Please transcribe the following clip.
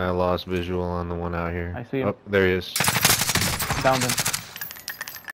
I lost visual on the one out here. I see him. Oh, there he is. Downed him.